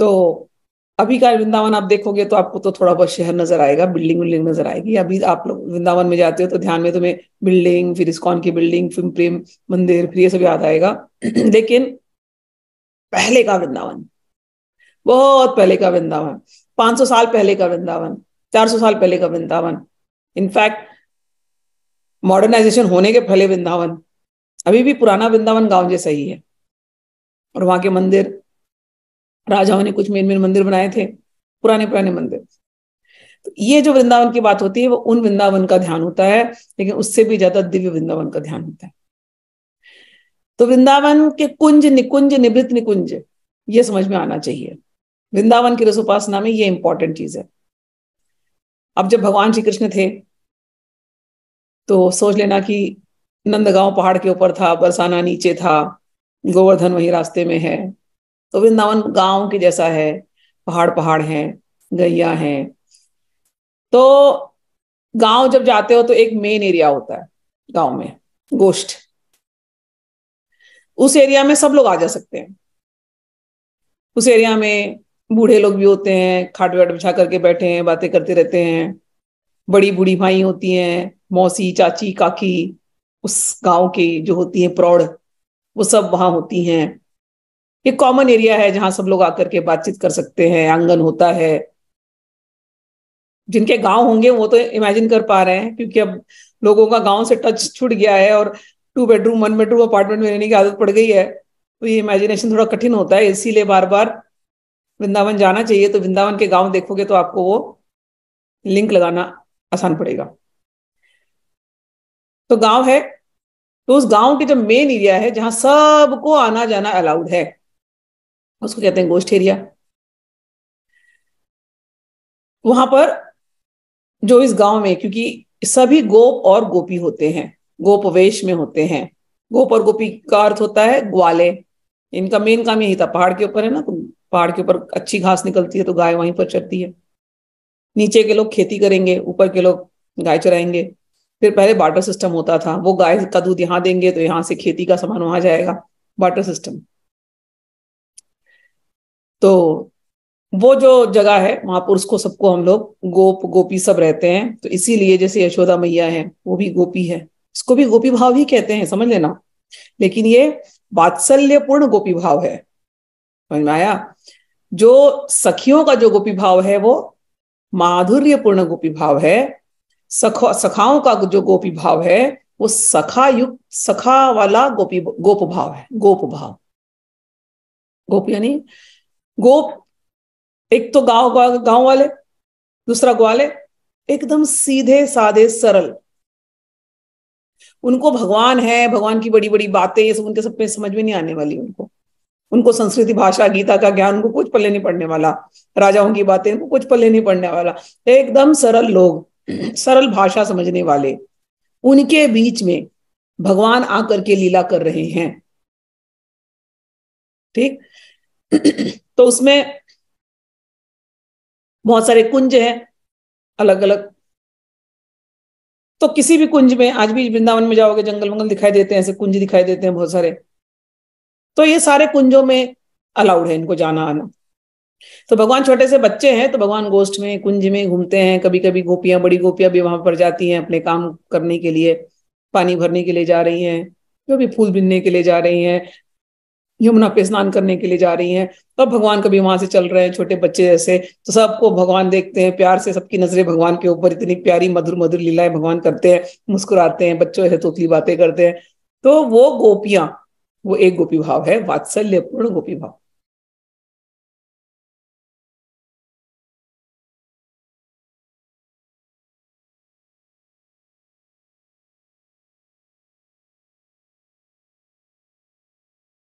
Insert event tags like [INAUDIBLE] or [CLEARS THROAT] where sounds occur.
तो अभी का वृंदावन आप देखोगे तो आपको तो थोड़ा बहुत शहर नज़र आएगा बिल्डिंग विल्डिंग नज़र आएगी। अभी आप लोग वृंदावन में जाते हो तो ध्यान में तुम्हें बिल्डिंग फिर इस्कॉन की बिल्डिंग फिर प्रेम मंदिर, फिर ये सब याद आएगा। [CLEARS THROAT] लेकिन पहले का वृंदावन, बहुत पहले का वृंदावन 500 साल पहले का वृंदावन 400 साल पहले का वृंदावन। इनफैक्ट मॉडर्नाइजेशन होने के पहले वृंदावन, अभी भी पुराना वृंदावन गाँव जैसा ही है। और वहाँ के मंदिर राजाओं ने कुछ मेन मेन मंदिर बनाए थे पुराने पुराने मंदिर। तो ये जो वृंदावन की बात होती है, वो उन वृंदावन का ध्यान होता है, लेकिन उससे भी ज़्यादा दिव्य वृंदावन का ध्यान होता है। तो वृंदावन के कुंज, निकुंज, निवृत्त निकुंज, ये समझ में आना चाहिए। वृंदावन की रस उपासना में ये इंपॉर्टेंट चीज़ है। अब जब भगवान श्री कृष्ण थे तो सोच लेना कि नंदगांव पहाड़ के ऊपर था, बरसाना नीचे था, गोवर्धन वही रास्ते में है तो वृंदावन गाँव के जैसा है पहाड़ पहाड़ हैं, गैया हैं। तो गाँव जब जाते हो तो एक मेन एरिया होता है गाँव में, गोष्ठ। उस एरिया में सब लोग आ जा सकते हैं। उस एरिया में बूढ़े लोग भी होते हैं, खाट वाट बिछा करके बैठे हैं, बातें करते रहते हैं। बड़ी बूढ़ी भाई होती हैं, मौसी, चाची, काकी, उस गाँव की जो होती हैं प्रौढ़, वो सब वहाँ होती हैं। ये कॉमन एरिया है जहाँ सब लोग आकर के बातचीत कर सकते हैं, आँगन होता है। जिनके गाँव होंगे वो तो इमेजिन कर पा रहे हैं, क्योंकि अब लोगों का गाँव से टच छूट गया है और two bedroom one bedroom apartment में रहने की आदत पड़ गई है। तो ये इमेजिनेशन थोड़ा कठिन होता है, इसीलिए बार बार वृंदावन जाना चाहिए। तो वृंदावन के गाँव देखोगे तो आपको वो लिंक लगाना आसान पड़ेगा। तो गाँव है तो उस गाँव के जो मेन एरिया है, जहाँ सबको आना जाना अलाउड है। उसको कहते हैं गोष्ठ एरिया वहाँ पर जो इस गाँव में, क्योंकि सभी गोप और गोपी होते हैं, गोप वेश में होते हैं। गोप और गोपी का अर्थ होता है ग्वाले। इनका मेन काम यही था, पहाड़ के ऊपर है ना तो पहाड़ के ऊपर अच्छी घास निकलती है तो गाय वहीं पर चढ़ती है। नीचे के लोग खेती करेंगे, ऊपर के लोग गाय चराएँगे। फिर पहले बाटर सिस्टम होता था, वो गाय का दूध यहाँ देंगे तो यहाँ से खेती का सामान वहाँ जाएगा। बाटर सिस्टम तो वो जो जगह है वहाँ उसको सबको हम लोग गोप, गोपी सब रहते हैं। तो इसीलिए जैसे यशोदा मैया है, वो भी गोपी है। इसको भी गोपी भाव ही कहते हैं, समझ लेना। लेकिन ये वात्सल्यपूर्ण गोपी भाव है। समझ में आया? जो सखियों का जो गोपी भाव है, वो माधुर्यपूर्ण गोपी भाव है। सख, सखाओं का जो गोपी भाव है, वो सखा युक्त सखा वाला गोपी, गोप भाव है। गोप भाव। गोप यानी गोप, एक तो गाँव गाँव वाले, दूसरा ग्वाले, एकदम सीधे, साधे, सरल। उनको भगवान है, भगवान की बड़ी बड़ी बातें, ये सब उनके सब पे समझ में नहीं आने वाली उनको। उनको संस्कृति, भाषा, गीता का ज्ञान, उनको कुछ पल्ले नहीं पड़ने वाला। राजाओं की बातें, उनको कुछ पल्ले नहीं पड़ने वाला। एकदम सरल लोग, सरल भाषा समझने वाले। उनके बीच में भगवान आकर के लीला कर रहे हैं। ठीक? [CLEARS THROAT] तो उसमें बहुत सारे कुंज हैं अलग अलग तो किसी भी कुंज में, आज भी वृंदावन में जाओगे जंगल वंगल दिखाई देते हैं, ऐसे कुंज दिखाई देते हैं बहुत सारे। तो ये सारे कुंजों में अलाउड है इनको जाना आना। तो भगवान छोटे से बच्चे हैं तो भगवान गोष्ठ में, कुंज में घूमते हैं कभी कभी गोपियाँ, बड़ी गोपियाँ भी वहाँ पर जाती हैं अपने काम करने के लिए, पानी भरने के लिए जा रही हैं, जो भी फूल बिनने के लिए जा रही हैं यमुना पे स्नान करने के लिए जा रही हैं। तब भगवान कभी वहाँ से चल रहे हैं, छोटे बच्चे जैसे। तो सबको भगवान देखते हैं, प्यार से सबकी नज़रें भगवान के ऊपर, इतनी प्यारी मधुर मधुर लीलाएँ भगवान करते हैं, मुस्कुराते हैं, बच्चों से तोतली बातें करते हैं। तो वो गोपियाँ, वो एक गोपी भाव है वात्सल्यपूर्ण गोपी भाव।